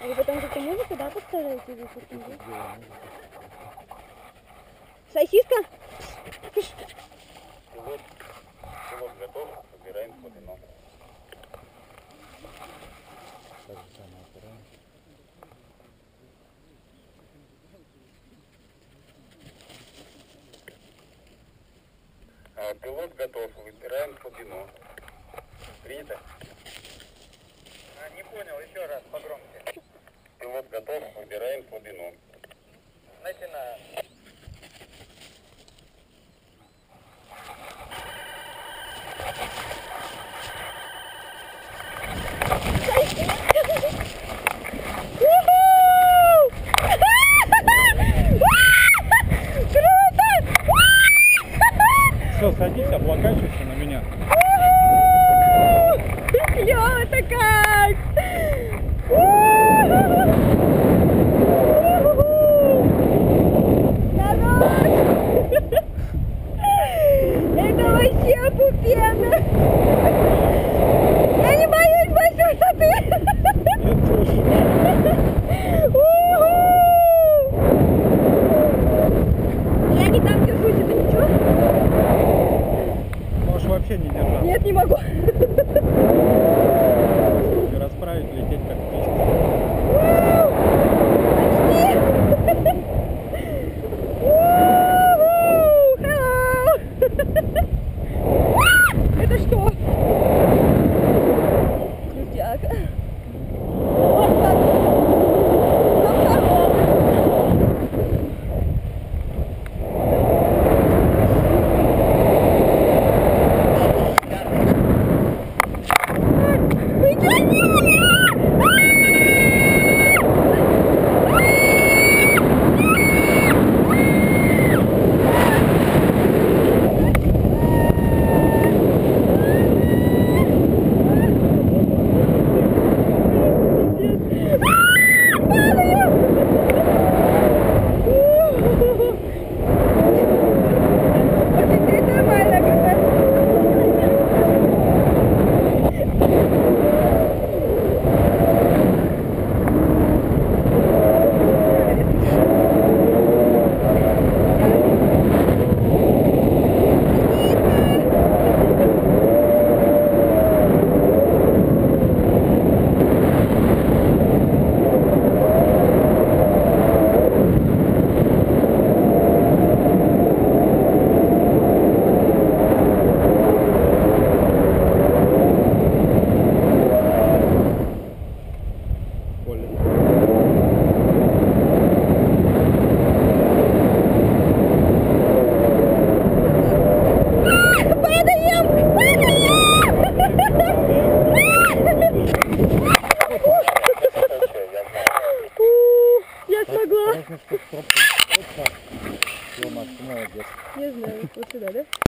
А вы потом как-то музыку, да, подставляете? Сосиска? Пилот, пилот готов, же самое опираем. А, Пилот готов, выбираем кодину. Принято? Не понял, еще раз, погромче. Пилот готов, выбираем глубину. Начинаем. Все, садись, облокачивайся на меня. Клево-то как! Народ! Это вообще опупенно! Я не боюсь большой высоты! Я не там держусь, это ничего? Можешь вообще не держаться. Нет, не могу. Молодец. Не знаю, вот сюда, да?